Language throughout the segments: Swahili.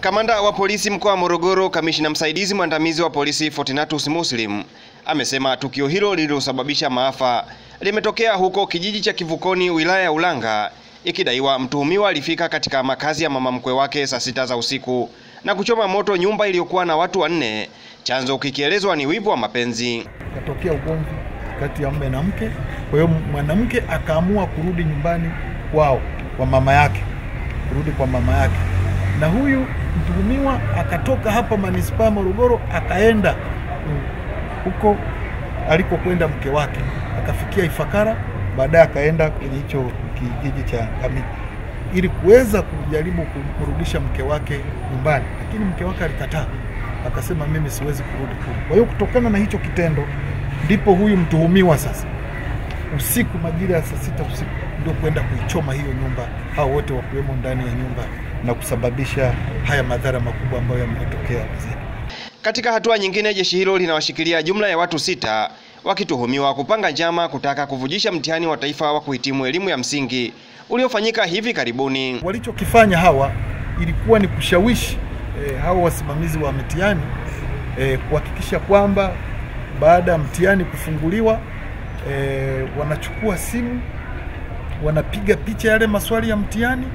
Kamanda wa polisi mkoa wa Morogoro, kamishina msaidizi mwandamizi wa polisi Fortunatus Muslim amesema tukio hilo lililosababisha maafa limetokea huko kijiji cha Kivukoni, wilaya ya Ulanga, ikidaiwa mtuhumiwa alifika katika makazi ya mama mkwe wake saa sita za usiku na kuchoma moto nyumba iliyokuwa na watu wanne, chanzo kikielezwa ni wivu wa mapenzi. Katokea ugomvi kati ya mume na mke, kwa hiyo mwanamke akaamua kurudi nyumbani kwao kwa mama yake, kurudi kwa mama yake, na huyu mtuhumiwa akatoka hapa manispaa Morogoro akaenda huko alikokwenda mke wake, akafikia Ifakara, baadaye akaenda kwenye hicho kijiji cha Kamiti ili kuweza kujaribu kurudisha mke wake nyumbani, lakini mke wake alikataa, akasema mimi siwezi kurudi kule. Kwa hiyo kutokana na hicho kitendo, ndipo huyu mtuhumiwa sasa usiku majira ya saa sita usiku ndio kwenda kuichoma hiyo nyumba, hao wote wakiwemo ndani ya nyumba na kusababisha haya madhara makubwa ambayo yametokea mzee. Katika hatua nyingine, jeshi hilo linawashikilia jumla ya watu sita wakituhumiwa kupanga njama kutaka kuvujisha mtihani wa taifa wa kuhitimu elimu ya msingi uliofanyika hivi karibuni. Walichokifanya hawa ilikuwa ni kushawishi e, hawa wasimamizi wa mitihani e, kuhakikisha kwamba baada ya mtihani kufunguliwa e, wanachukua simu wanapiga picha yale maswali ya mtihani.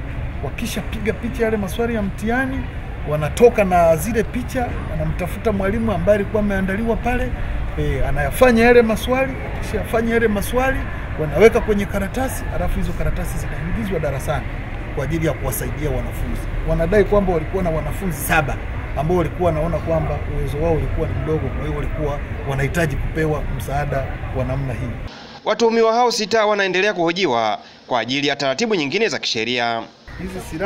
Wakishapiga picha yale maswali ya mtihani, wanatoka na zile picha, anamtafuta mwalimu ambaye alikuwa ameandaliwa pale e, anayafanya yale maswali. Akishafanya yale maswali wanaweka kwenye karatasi, alafu hizo karatasi zinaingizwa darasani kwa ajili ya kuwasaidia wanafunzi. Wanadai kwamba walikuwa na wanafunzi saba ambao walikuwa wanaona kwamba uwezo wao ulikuwa ni mdogo, kwa hiyo walikuwa wanahitaji kupewa msaada wa namna hii. Watuhumiwa hao sita wanaendelea kuhojiwa kwa ajili ya taratibu nyingine za kisheria.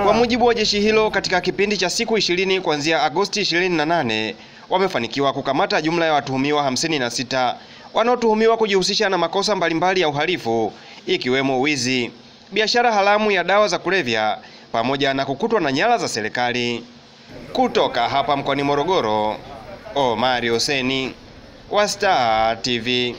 Kwa mujibu wa jeshi hilo, katika kipindi cha siku ishirini kuanzia Agosti 28 wamefanikiwa kukamata jumla ya watuhumiwa hamsini na sita wanaotuhumiwa kujihusisha na makosa mbalimbali ya uhalifu ikiwemo wizi, biashara haramu ya dawa za kulevya pamoja na kukutwa na nyara za serikali. Kutoka hapa mkoani Morogoro, Omari Huseni wa Star TV.